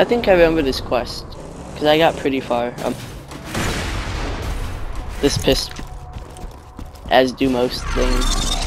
I think I remember this quest. Because I got pretty far. Um, this pissed. As do most things.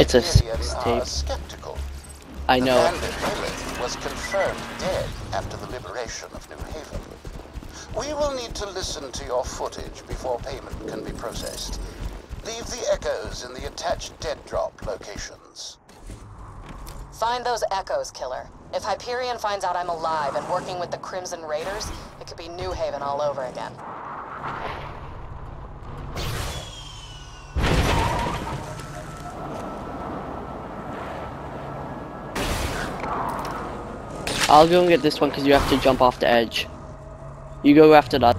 It's a Hyperion sex are tape. skeptical. I know. bandit Lilith was confirmed dead after the liberation of New Haven. We will need to listen to your footage before payment can be processed. Leave the echoes in the attached dead drop locations. Find those echoes, killer. If Hyperion finds out I'm alive and working with the Crimson Raiders, it could be New Haven all over again. I'll go and get this one because you have to jump off the edge. You go after that.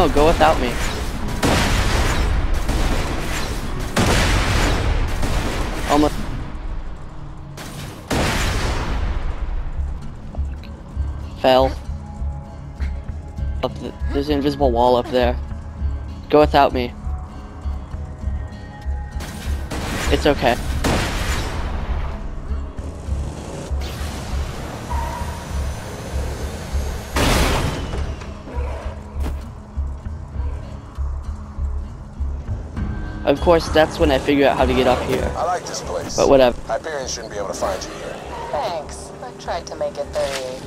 No, go without me. Almost. Fell. Up the, there's an invisible wall up there. Go without me. It's okay. Of course, that's when I figure out how to get up here. I like this place. But whatever. Hyperion shouldn't be able to find you here. Thanks. I tried to make it very...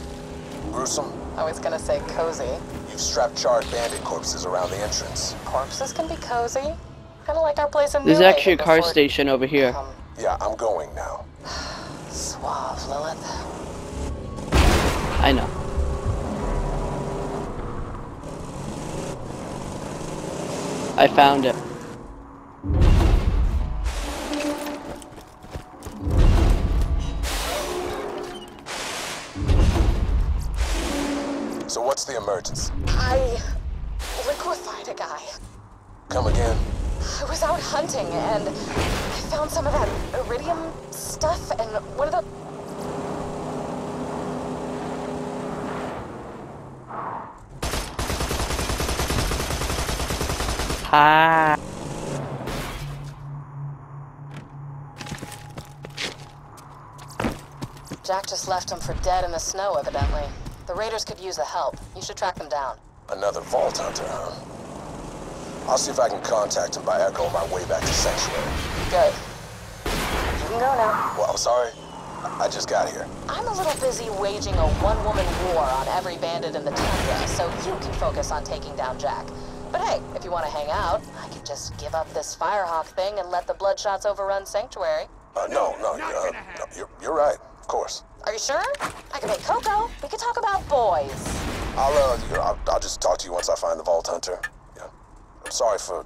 Gruesome, I was gonna say cozy. you've strapped charred bandit corpses around the entrance. Corpses can be cozy. Kinda like our place in There's New actually a car before station over here. Um, Yeah, I'm going now. suave, Lilith. I know. I found it. So what's the emergency? I liquefied a guy. Come again? I was out hunting and I found some of that iridium stuff and one of the Hi. Jack just left him for dead in the snow, evidently. The raiders could use the help. You should track them down. Another vault hunter, huh? I'll see if I can contact him by echo on my way back to Sanctuary. Good. You can go now. Well, I'm sorry. I just got here. I'm a little busy waging a one-woman war on every bandit in the tundra, so you can focus on taking down Jack. But hey, if you want to hang out, I can just give up this Firehawk thing and let the Bloodshots overrun Sanctuary. Uh, no, no, uh, no, you're, you're right, of course. Are you sure? I can make cocoa. We can talk about boys. I'll, uh, you know, I'll, I'll just talk to you once I find the Vault Hunter. Yeah. I'm sorry for...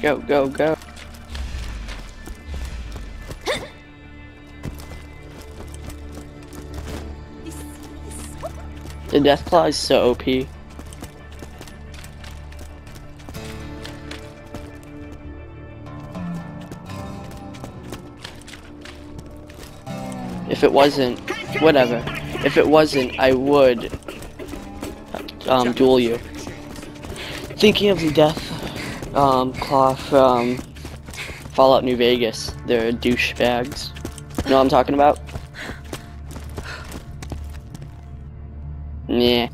Go, go, go. The Deathclaw is so OP. If it wasn't, whatever. If it wasn't, I would um, duel you. Thinking of the Death um, Claw from Fallout New Vegas, they're douchebags. You know what I'm talking about? Yeah.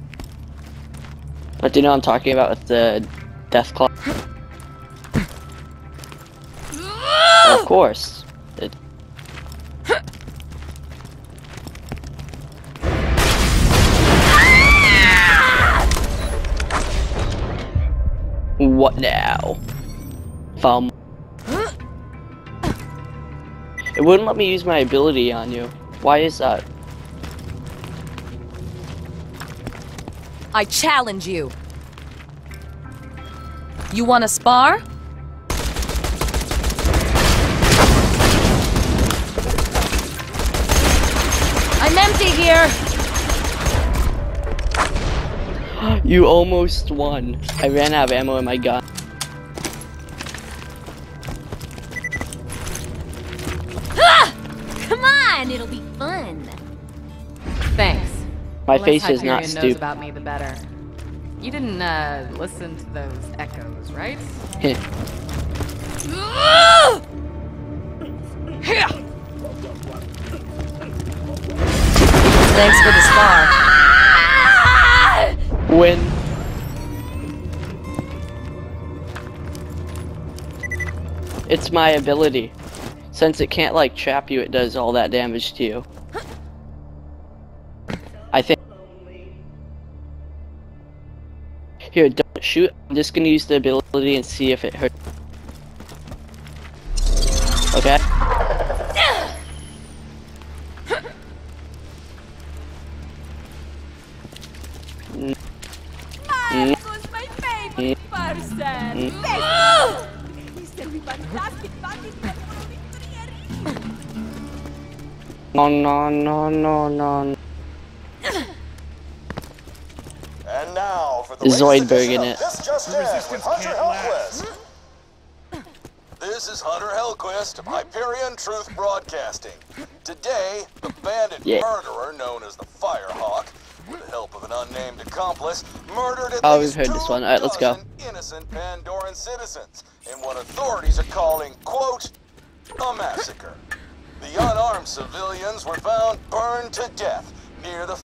But do you know what I'm talking about with the Death Claw? of course. What now? Thumb. It wouldn't let me use my ability on you. Why is that? I challenge you. You want to spar? I'm empty here. You almost won. I ran out of ammo in my gun. Come on, it'll be fun. Thanks. My The less face is not stupid. about me, the better. You didn't uh, listen to those echoes, right? Thanks for the spar. Win. It's my ability. Since it can't like trap you, it does all that damage to you. I think. Here, don't shoot. I'm just gonna use the ability and see if it hurts. Okay. Mm. person. No, no, no, no, no. And now for the Zoidberg in it. This Just In with Hunter Hellquist. This is Hunter Hellquist of Hyperion Truth Broadcasting. Today, the bandit Yeah. murderer known as the Firehawk, with the help of an unnamed accomplice, murdered at Oh, we've heard this one. Alright, let's go. innocent Pandoran citizens in what authorities are calling, quote, a massacre. The unarmed civilians were found burned to death near the